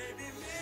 baby,